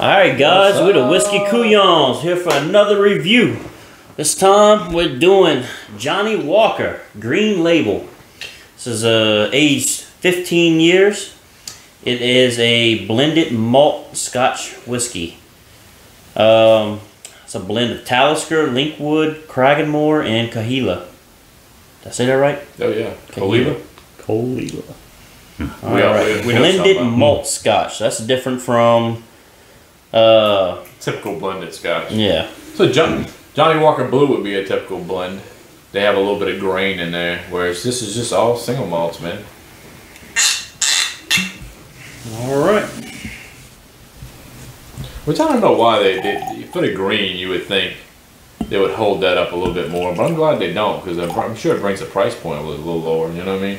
Alright, guys, we're the Whiskey Couyons here for another review. This time we're doing Johnnie Walker Green Label. This is uh, aged 15 years. It is a blended malt Scotch whiskey. Um, it's a blend of Talisker, Linkwood, Cragganmore, and Caol Ila. Did I say that right? Oh yeah, Caol Ila. Colila. All We all- right. we- we Blended malt Scotch. That's different from. Uh, typical blended Scotch. yeah. So John, Johnnie Walker Blue would be a typical blend. They have a little bit of grain in there, whereas this is just all single malts, man. All right. Which I don't know why they, they for the green you would think they would hold that up a little bit more, but I'm glad they don't because I'm, I'm sure it brings the price point a little, little lower. You know what I mean?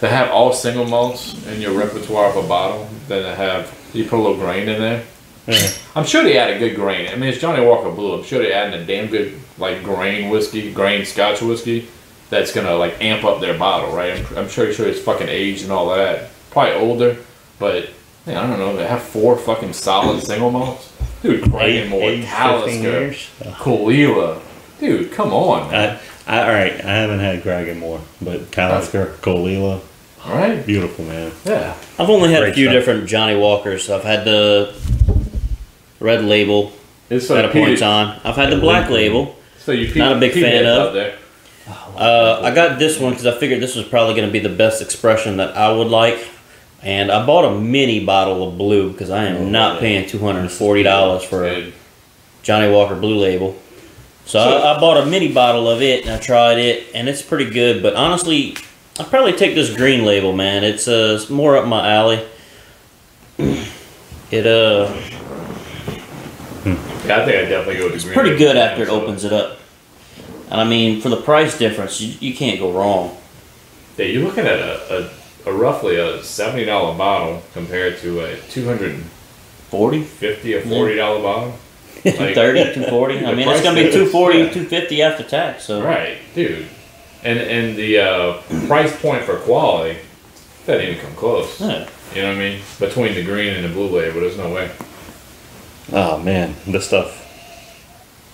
To have all single malts in your repertoire of a bottle, then to have you put a little grain in there. Yeah. I'm sure they add a good grain. I mean, it's Johnnie Walker Blue. I'm sure they adding a damn good like grain whiskey, grain Scotch whiskey. That's gonna like amp up their bottle, right? I'm, I'm sure sure it's fucking aged and all that. Probably older, but man, I don't know. They have four fucking solid single malts, dude. Cragganmore, Age 15 Talisker, years. Caol Ila, dude. Come on, man. I, I, all right, I haven't had Cragganmore, but Talisker, Caol Ila, all right, beautiful man. yeah. I've only had a few stuff. different Johnnie Walkers. I've had the red label It's at a point time. I've had the black label. So you Not a big fan of. there. Uh, I got this one because I figured this was probably going to be the best expression that I would like. And I bought a mini bottle of blue because I am Oh, not yeah. paying two hundred and forty dollars for a Johnnie Walker Blue Label. So, So- I, I bought a mini bottle of it and I tried it and it's pretty good. But honestly, I'd probably take this green label, man. It's uh it's more up my alley. It uh Yeah, I think I definitely go with the pretty good after it opens it up. And I mean, for the price difference, you, you can't go wrong. Yeah, you're looking at a, a, a roughly a seventy dollar bottle compared to a two hundred and Forty. fifty or forty dollar bottle. Like- 30, 240. I mean, it's gonna be difference, 240, yeah. 250 after tax. So Right, dude. And and the uh, price point for quality doesn't even come close. yeah. You know what I mean? Between the green and the blue label, there's no way. Oh man, this stuff.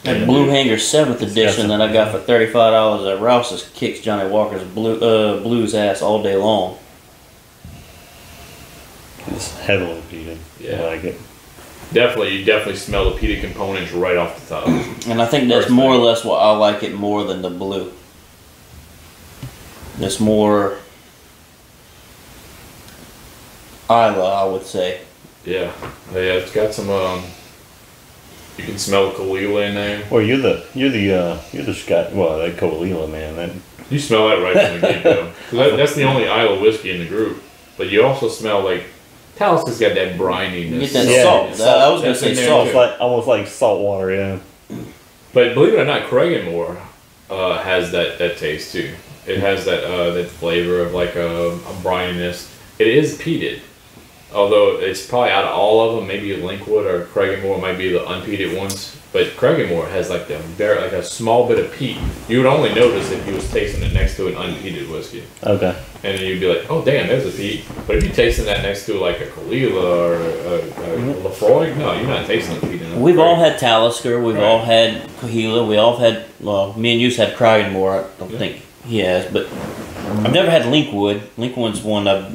that Blue Hanger Seventh Edition that I got for thirty five dollars at Rouse's kicks Johnnie Walker's blue uh, blues ass all day long. It's heavily peated. Yeah. I like it. Definitely, you definitely smell the peated components right off the top. And I think that's First more or less why I like it more than the blue. It's more Islay, I would say. Yeah, yeah. It's got some. Um, you can smell Caol Ila in there. Well, you're the you're the uh, you're the Scott. Well, that Caol Ila man. That You smell that right from the get go. That, that's the only Islay whiskey in the group. But you also smell like Talisker's got that brininess. Get that Yeah. salt. That- I was gonna That's say in there, salt. almost like almost like salt water. Yeah. But believe it or not, Cragganmore uh, has that, that taste too. It has that uh, that flavor of like a, a brininess. It is peated, although it's probably out of all of them, maybe Linkwood or Cragganmore might be the unpeated ones. But Cragganmore has like the very like a small bit of peat. You would only notice if you was tasting it next to an unpeated whiskey, Okay. and then you'd be like, "Oh damn, there's a peat." But if you're tasting that next to like a Caol Ila or a, a, a mm-hmm. Laphroaig, no, you're not tasting the peat. We've all had Talisker. We've Right. all had Caol Ila. We all have had. Well, me and you's had Cragganmore. I don't Yeah. think he has, but I've never had Linkwood. Linkwood's one I've.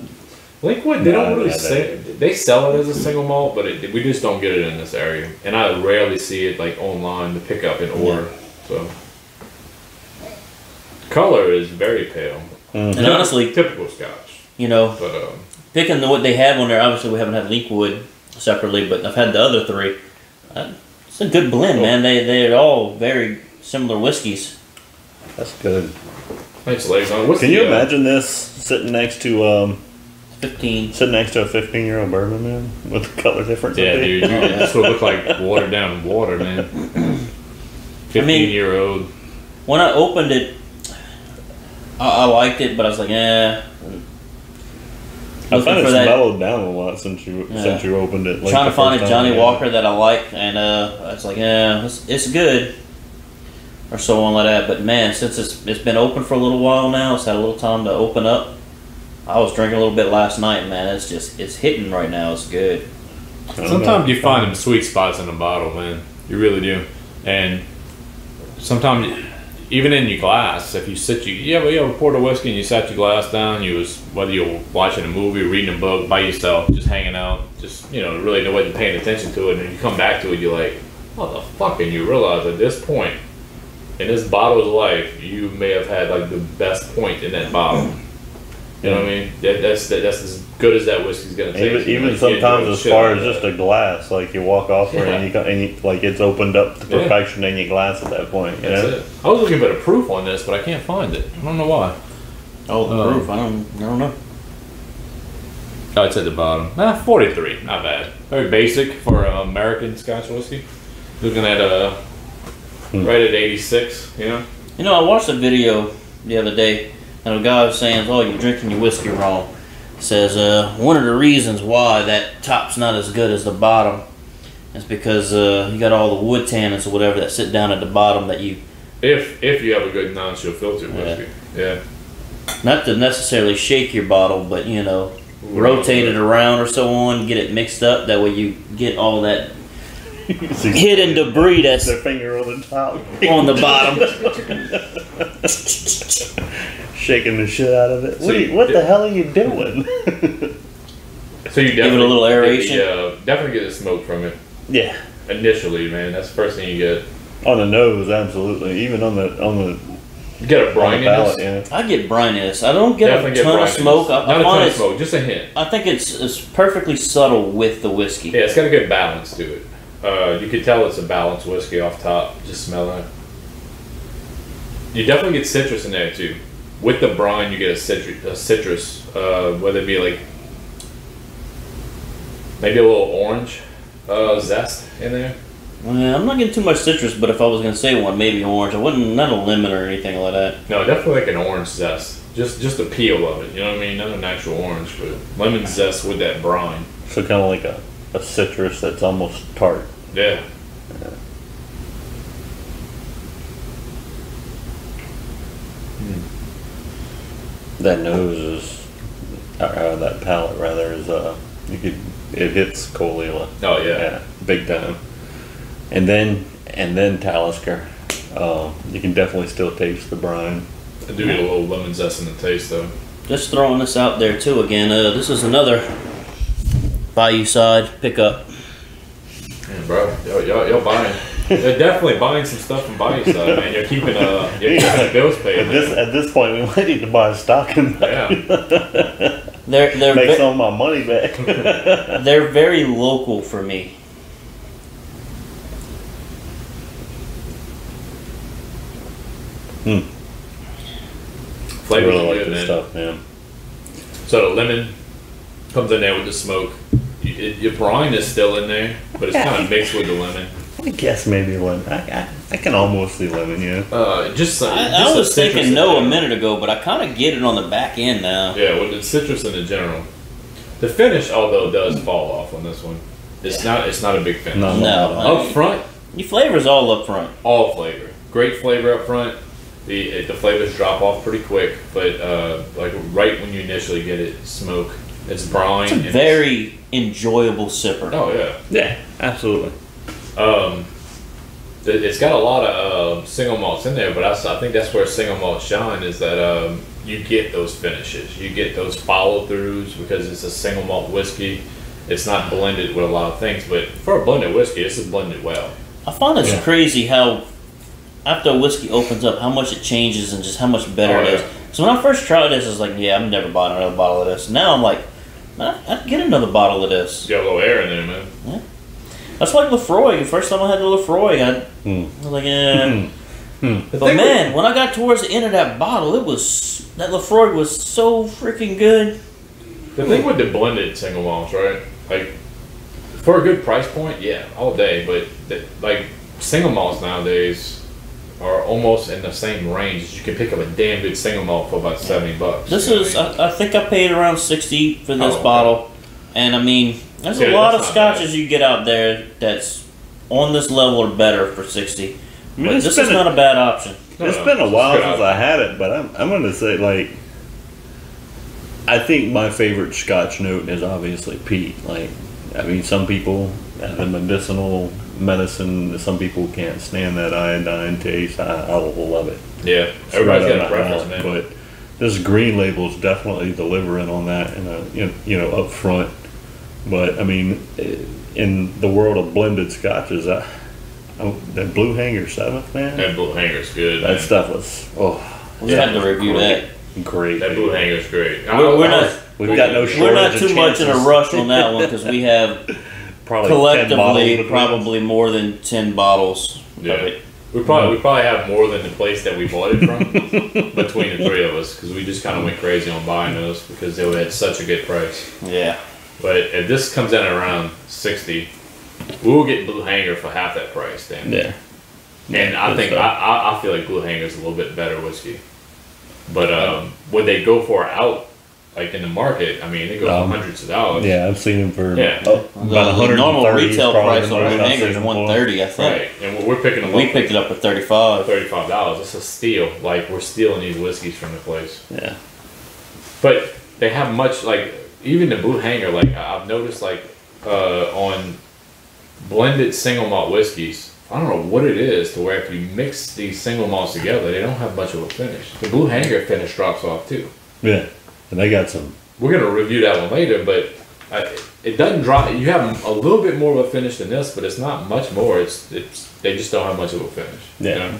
Linkwood, they No, don't really yeah, say they sell it as a single malt, but it, we just don't get it in this area, and I rarely see it like online to pick up in order. So, color is very pale, Mhm. And honestly, typical Scotch, you know, but um, picking the, what they have on there. Obviously, we haven't had Linkwood separately, but I've had the other three. Uh, it's a good blend, man. They they're all very similar whiskeys. That's good. thanks, legs on. What's Can you uh, imagine this sitting next to um Fifteen. sitting next to a 15 year old bourbon man with the color difference? Yeah, would be? dude, you, this would look like watered down water, man. Fifteen year old. When I opened it, I, I liked it, but I was like, eh. I Looking find for it's that- mellowed down a lot since you Yeah. since you opened it. like, trying to find a Johnnie time, yeah. Walker that I like, and uh, it's like, yeah, it's, it's good, or so on like that. But man, since it's it's been open for a little while now, it's had a little time to open up. I was drinking a little bit last night, man. It's just it's hitting right now. It's good. Sometimes you find them sweet spots in a bottle, man. You really do. And sometimes, even in your glass, if you sit you, you ever, you ever a whiskey and you sat your glass down, you was whether you were watching a movie, reading a book by yourself, just hanging out, just you know, really wasn't paying attention to it, and you come back to it, you're like, what the fuck? And you realize at this point in this bottle's life, you may have had like the best point in that bottle. You know what I mean? That, that's that, that's as good as that whiskey's gonna taste. Even, even Like, you sometimes as far as just that. a glass, like you walk off there and you, co- and you like it's opened up to Yeah. perfection in your glass at that point. You That's know? it. I was looking for the proof on this, but I can't find it. I don't know why. Oh, the Um, proof. I don't. I don't know. Oh, it's at the bottom. Ah, 43. Not bad. Very basic for uh, American Scotch whiskey. Looking at uh, Hmm. right at 86. You know. You know, I watched a video the other day, and a guy was saying, "Oh, you're drinking your whiskey wrong." Says uh, one of the reasons why that top's not as good as the bottom is because uh, you got all the wood tannins or whatever that sit down at the bottom that you If if you have a good non-chill filtered whiskey. Yeah. not to necessarily shake your bottle, but you know, rotate it around or so on, get it mixed up. That way you get all that hidden debris that's their finger on the top, on the bottom. shaking the shit out of it. So What, you- you- what the hell are you doing? So you definitely Give it a little aeration? Yeah, definitely get the smoke from it yeah, initially, man. That's the first thing you get. on the nose, absolutely. Even on the on the, You get a on the brininess. palate, yeah. I get brininess. I don't get Definitely a get ton of brininess. smoke. I, Not I a ton find of smoke, just a hint. I think it's it's perfectly subtle with the whiskey. Yeah, it's got a good balance to it. Uh, you could tell it's a balanced whiskey off top, just smelling it. You definitely get citrus in there too. With the brine, you get a citrus, a citrus uh, whether it be like maybe a little orange uh, zest in there. Well, I'm not getting too much citrus, but if I was gonna say one, maybe orange. I wouldn't not a lemon or anything like that. No, definitely like an orange zest. Just just the peel of it. You know what I mean? Not an actual orange, but lemon zest with that brine. So kind of like a, a citrus that's almost tart. Yeah. That nose is, uh, uh, that palate rather is uh, you could it hits Caol Ila. Oh yeah. Yeah, big time. And then and then Talisker, uh, you can definitely still taste the brine. I do get a little lemon zest in the taste though. Just throwing this out there too. Again, uh, this is another Bayou side pickup. Yeah, bro, y'all, y'all, y'all buying. They're definitely buying some stuff from Bayou Side, man. You're keeping uh, you're keeping the bills paid. At this at this point, we might need to buy a stocking. Yeah. They're they're Make ve- some of my money back. they're very local for me. Hmm. Flavors really are like good, this man. stuff, man. So the lemon comes in there with the smoke. You, it, your brine is still in there, but it's kind of mixed with the lemon. I guess maybe lemon. I, I, I can almost see lemon, yeah. Uh, just some, I, just I was thinking no a minute ago, but I kind of get it on the back end now. Yeah, with the citrus in the general. The finish, although, does fall off on this one. It's not. It's not a big finish. No. No, Up front, your flavor's all up front. all flavor. Great flavor up front. The the flavors drop off pretty quick, but uh, like right when you initially get it, smoke. It's brine. It's a and very enjoyable sipper. Oh yeah. Yeah, absolutely. Um, it- it's got a lot of uh, single malts in there, but I think that's where single malts shine is that um, you get those finishes, you get those follow throughs because it's a single malt whiskey. It's not blended with a lot of things, but for a blended whiskey, this is blended well. I find it's Yeah. crazy how after a whiskey opens up, how much it changes and just how much better Oh, it is. yeah. So when I first tried this, I was like, yeah, I'm never buying another bottle of this. Now I'm like, I'd get another bottle of this. It's got a little air in there, man. That's like Laphroaig. The first time I had the Laphroaig, I, Hmm. I was like, eh. The But thing man, when I got towards the end of that bottle, it was that Laphroaig was so freaking good. the thing with the blended single malts, right? Like for a good price point, yeah, all day. But the, like single malts nowadays are almost in the same range. as You can pick up a damn good single malt for about seventy bucks. This is, I, mean? I, I think I paid around sixty for this Oh, okay. bottle, and I mean, there's a Yeah, lot of that's not bad. scotches you get out there that's on this level or better for sixty. I mean, But this is a- not a bad option. No, it's no, been a while since. I had it, but I'm, I'm going to say, like, I think my favorite Scotch note is obviously peat. Like, I mean, some people, the medicinal medicine, some people can't stand that iodine taste. I, I love it. Yeah, It's everybody's right got a preference, alley, man. But this green label is definitely delivering on that, in a, you know, you know, up front. But I mean, in the world of blended scotches, I, I, that Blue Hanger Seventh, man, that blue hanger's good. that man. stuff was oh We had to review that. great. That blue hanger's great. We're, we're not. We've got no We're not too much in a rush on that one because we have Probably collectively probably more than ten bottles Yeah. of it. We probably we probably have more than the place that we bought it from between the three of us because we just kind of went crazy on buying those because they were at such a good price. Yeah. But if this comes in at around sixty, we will get Blue Hanger for half that price. Then, Yeah. and I think I. I I feel like Blue Hanger is a little bit better whiskey. But um, what they go for out like in the market, I mean, they go Um, for hundreds of dollars. Yeah, I've seen them for Yeah. oh, The, about the normal retail price the on most hanger is one thirty, I think. Right, and we're picking them We up picked it up at thirty five. thirty-five dollars. It's a steal. Like we're stealing these whiskeys from the place. Yeah. But they have much like even the blue hanger. Like I've noticed like uh, on blended single malt whiskeys. I don't know what it is to where if you mix these single malts together, they don't have much of a finish. The blue hanger finish drops off too. Yeah. And they got some. We're gonna review that one later, but I, it doesn't drop. You have a little bit more of a finish than this, but it's not much more. It's it's they just don't have much of a finish. you Yeah. know?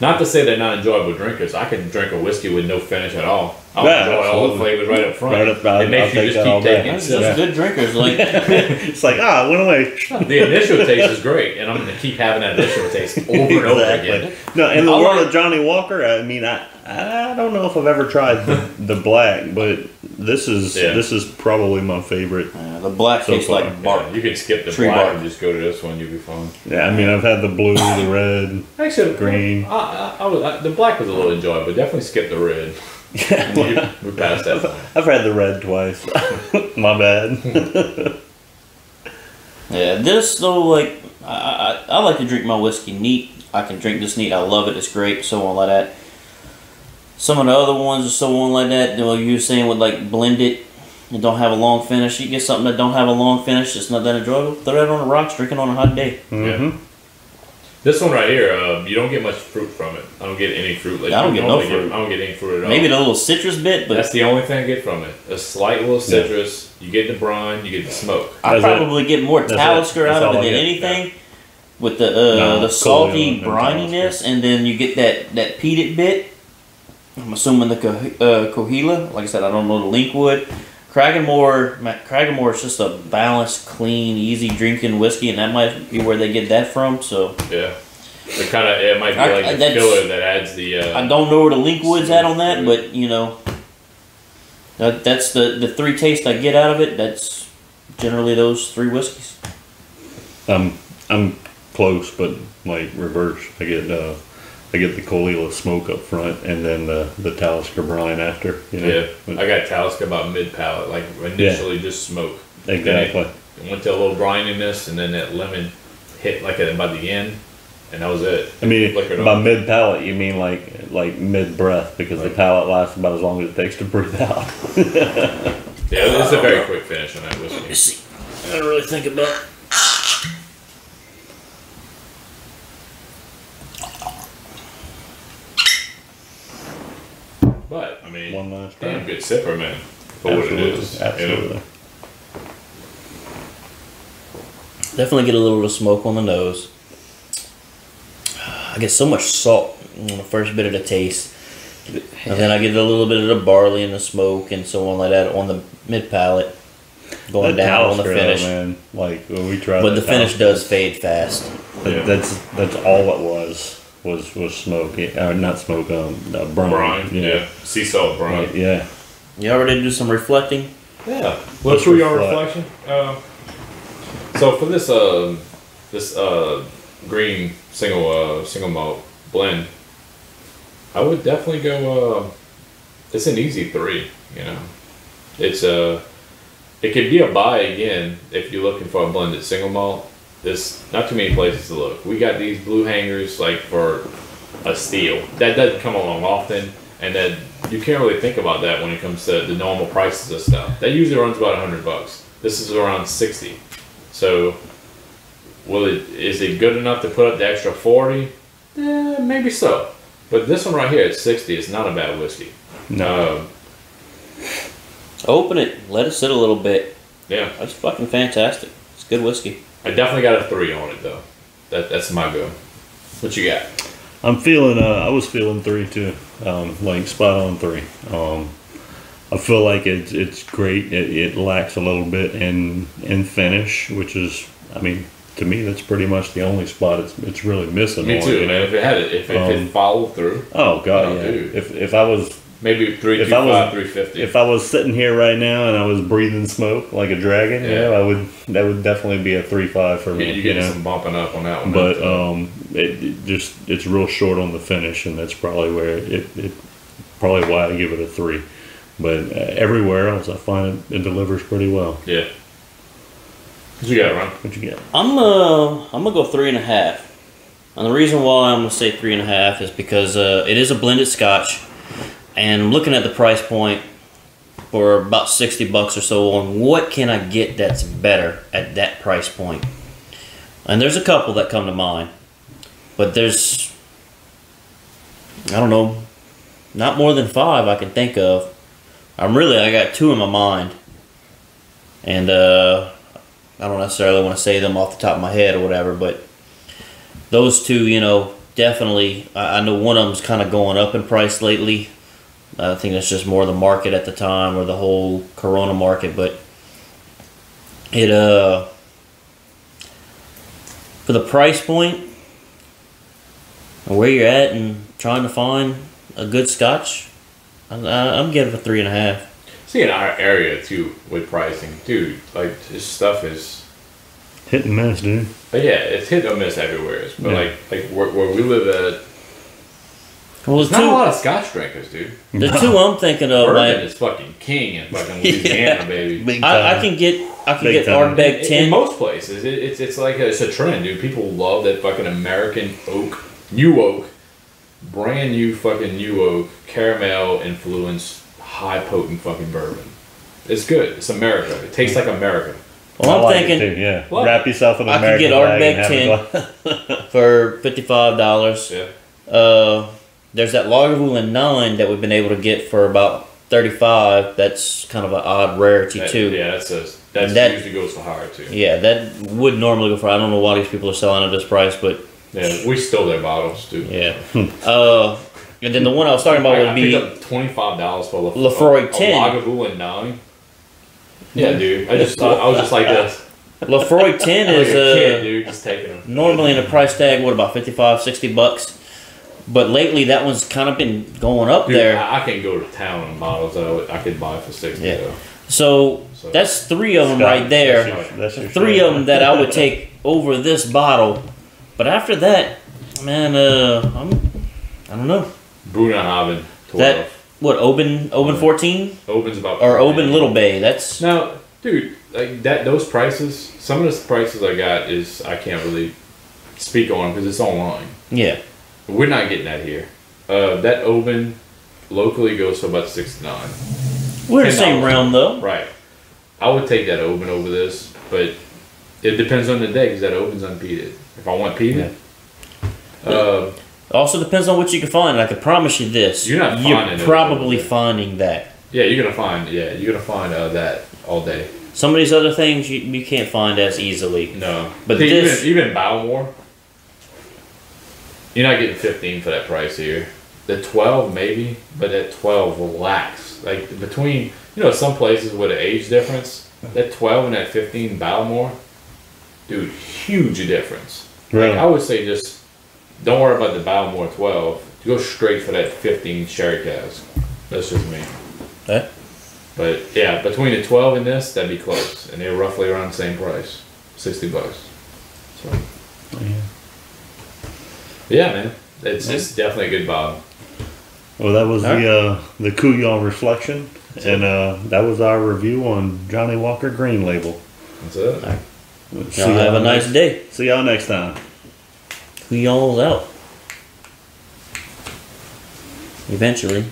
Not to say they're not enjoyable drinkers. I can drink a whiskey with no finish at all. I'll Yeah, enjoy all the absolutely. flavors right up front. Right up- I'll- it makes I'll you just keep taking That's sips. just good drinkers. Like it's like ah, it went away. The initial taste is great, and I'm gonna keep having that initial taste over and over again. No, in the I world like- of Johnnie Walker, I mean, I I don't know if I've ever tried the, the black, but this is Yeah. this is probably my favorite. uh, the black So tastes far, like bark. Yeah, you can skip the Tree black bark. and just go to this one. You'll be fine. Yeah, I mean, I've had the blue, the red. Actually, Green. I, I, I was, I, the black was a little enjoyable. But definitely skip the red. Yeah, we passed that. one. I've had the red twice. my bad. Yeah, this though, like I, I I like to drink my whiskey neat. I can drink this neat. I love it. It's great. So on like that. Some of the other ones are so on like that. Well, you were saying with like blended and don't have a long finish. You get something that don't have a long finish. It's not that enjoyable. Throw that on the rocks. Drink it on a hot day. hmm This one right here, uh, you don't get much fruit from it. I don't get any fruit. Like I don't get no normally fruit. I don't get any fruit at all. Maybe the little citrus bit, but That's the only thing I get from it. A slight little citrus. You get the brine. You get the smoke. I That's it. probably get more That's it. Talisker out of it than get. anything. With the uh, No, the salty Coleon and brininess, and then you get that that peated bit. I'm assuming the Co- uh, Caol Ila. Like I said, I don't know the Linkwood. Cragganmore, Ma- is just a balanced, clean, easy drinking whiskey, and that might be where they get that from. So Yeah. It kind of it might be I- like I- the that's- filler that adds the. Uh, I don't know where the Linkwood's at on that, but you know, that that's the the three tastes I get out of it. That's generally those three whiskeys. I'm I'm close, but like reverse. I get uh, I get the Caol Ila smoke up front, and then the the Talisker brine after. You know? Yeah, I got Talisker about mid palate, like initially just smoke. exactly. It went to a little brininess, and then that lemon hit like at by the end, and that was it. I mean, Flickered by mid palate, you mean like like mid breath, because the palate lasts about as long as it takes to breathe out. Yeah, it's a very uh, quick finish on that whiskey. see. I don't really think about it. But I mean, One last damn try. good sipper, man, for what it is. Absolutely, you know? Definitely get a little bit of smoke on the nose. I get so much salt on the first bit of the taste. And then I get a little bit of the barley and the smoke and so on like that on the mid palate. Going That down on the Talisker, finish. man. Like when we tried, But the that finish Talisker, does fade fast. Yeah. That's that's all it was was was smoke. Yeah, or not smoke. Um, uh, brine. Brine, yeah. sea salt brine. Right, yeah. You already do some reflecting? Yeah. Let's Let's your reflection. Uh, so for this uh, this uh, green single uh, single malt blend, I would definitely go. Uh, it's an easy three. You know, it's a. It could be a buy again if you're looking for a blended single malt. There's not too many places to look. We got these blue hangers like for a steal. That doesn't come along often, and then you can't really think about that when it comes to the normal prices of stuff. That usually runs about a hundred bucks. This is around sixty. So, will it is it good enough to put up the extra forty? Eh, maybe so. But this one right here at sixty is not a bad whiskey. No. Um, Open it, let it sit a little bit. yeah, That's fucking fantastic. It's good whiskey. I definitely got a three on it though. That that's my go. What you got? I'm feeling. Uh, I was feeling three too. Um, like spot on three. Um, I feel like it's it's great. It, it lacks a little bit in in finish, which is, I mean, to me that's pretty much the only spot it's it's really missing. Me on, too, you man. If it had it, if it, if Um, it followed through, Oh god, Oh, yeah. dude. If if I was maybe three If I was- three fifty. if I was sitting here right now and I was breathing smoke like a dragon, Yeah. yeah, I would. That would definitely be a three five for you, me. you You, get know. some bumping up on that one. But uh, um, it, it just it's real short on the finish, and that's probably where it, it probably why I give it a three. But uh, everywhere else, I find it, it delivers pretty well. yeah. What you got, Ron? What you get? I'm uh I'm gonna go three and a half. And the reason why I'm gonna say three and a half is because uh, it is a blended Scotch, and looking at the price point for about sixty bucks or so on what can I get that's better at that price point. And there's a couple that come to mind, but there's I don't know, not more than five I can think of. I'm really I got two in my mind, and uh, I don't necessarily want to say them off the top of my head or whatever, but those two, you know, definitely. I, I know one of them's kind of going up in price lately. I think that's just more the market at the time or the whole Corona market, but it uh for the price point and where you're at and trying to find a good Scotch, I'm, I'm giving a three and a half. See in our area too with pricing, dude. Like this stuff is. Hit and miss, dude. But yeah, it's hit or miss everywhere. But Yeah. like like where, where we live at, Well, there's the not a two, lot of Scotch drinkers, dude. the two I'm thinking of, Bourbon like, is fucking king in fucking Louisiana, baby. Big I, I can get I can Big get time. Ardbeg In- in, most places, it, it's it's like a, it's a trend, dude. People love that fucking American oak, new oak, brand new fucking new oak, caramel influenced, high potent fucking bourbon. It's good. It's America. It tastes like America. Well, I I'm like thinking too, yeah. What? Wrap yourself in an I can get flag Ardbeg and have a glass. for fifty five dollars. Yeah. Uh, there's that Lagavulin nine that we've been able to get for about thirty five. That's kind of an odd rarity That- too. Yeah, that's a that, That- usually goes for higher too. Yeah, that would normally go for. I don't know why these people are selling at this price, but Yeah, we stole their bottles too. yeah. uh, and then the one I was talking about I, would I be up twenty five dollars for La- Laphroaig a, 10. A Lagavulin nine. Yeah, dude. I just thought I was just like this. Laphroaig ten Like is a kid, uh, dude, just taking them. normally in a price tag what about 55 60 bucks but lately that one's kind of been going up Dude, there I, I can go to town on bottles that I, I could buy for sixty. Yeah. though. so So- that's three of them Scott, right there That's your, that's your three of them that I would take over this bottle. But after that, man, uh, I'm, I don't know. Bunnahabhain twelve. That what Oban Oban fourteen opens about or Oban Little Bay? That's Now, dude, like that, those prices. Some of the prices I got is I can't really speak on because it's online. yeah. We're not getting that here. Uh, that Oban locally goes for about six to nine. We're in the same $10. realm though. Right. I would take that Oban over this, but it depends on the day because that Oban's unpeated. If I want peated, uh, Also depends on what you can find. I can promise you this: You're not You're those probably finding that. yeah, you're gonna find yeah, you're gonna find uh, that all day. Some of these other things you, you can't find as easily. No, But See, this- even even Bowmore, you're not getting 15 for that price here. The 12 maybe, but that 12 lacks. Like between you know some places with an age difference, that 12 and that 15 Bowmore, dude, huge difference. Really? I would say just don't worry about the Bowmore 12. Go straight for that 15 Sherry cask. That's just me. Okay. But yeah, between the 12 and this, that'd be close, and they're roughly around the same price, 60 bucks. So. Yeah. Yeah, man. It's it's definitely a good bob. Well, that was All the uh, the Couyon reflection, and uh, that was our review on Johnnie Walker Green Label. That's it. See Y'all have a nice next- day. See y'all next time. We all out. Eventually.